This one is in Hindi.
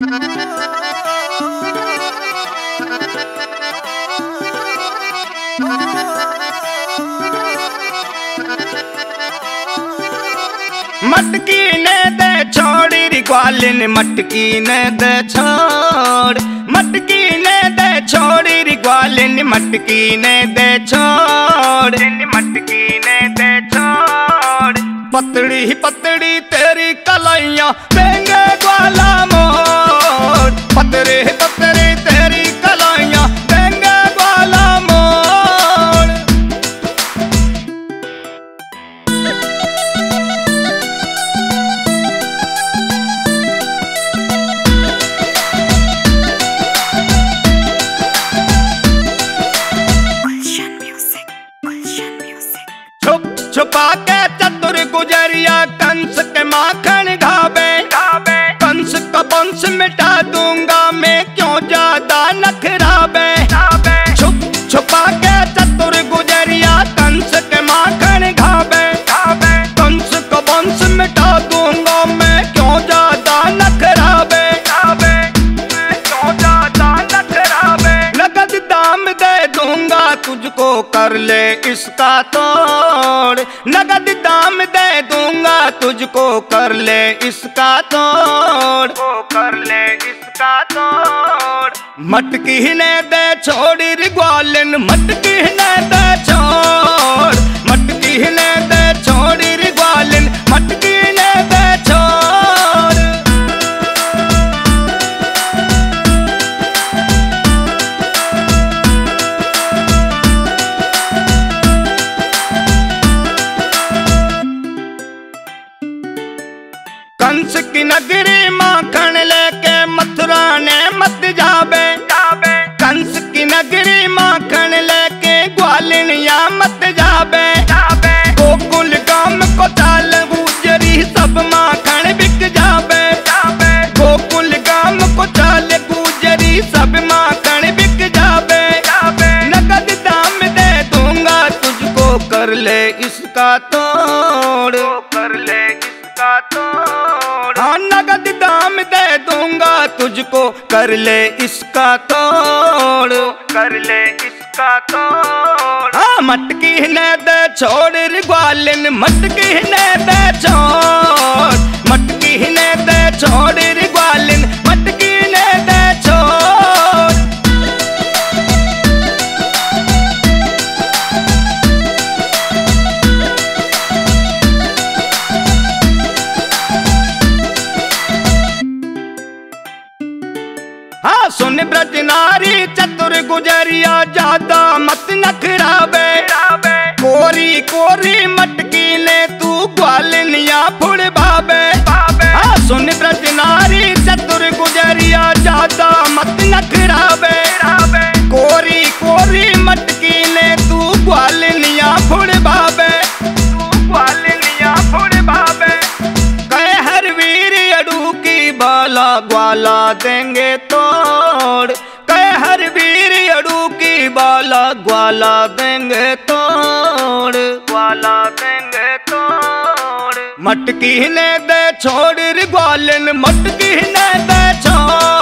मटकी ने दे छोड़ी ग्वालिन मटकी ने दे छोड़। मटकी ने दे छोड़ी ग्वालिन मटकी ने दे छोड़। मटकी ने दे छोड़। पतड़ी ही पतड़ी तेरी कलाइया देंगे ग्वाला। छुप के चतुर गुजरिया कंस के माखन तुझको कर ले इसका तोड़। नगद दाम दे दूँगा तुझको कर ले इसका तोड़। को कर ले इसका तोड़। मटकी ने दे छोड़ी ग्वालिन मटकी ने कंस की नगरी माखन लेके मथुरा ने मत जाबे कंस की नगरी माखन लेके ग्वालिनिया मत जाबे गोकुल सब बिक दाम दे दूँगा तुझको कर ले इसका तोड़। कर ले इसका तोड़। तुझको कर ले इसका तोड़। कर ले इसका तोड़। हाँ मटकी ने दे छोड़ ग्वालिन मटकी ने दे ग्वाला देंगे तोड़। कह हर वीर अड़ू की बाला, ग्वाला देंगे तोड़। ग्वाला देंगे तोड़। मटकी ने दे छोड़ ग्वालन, मटकी ने दे छोड़।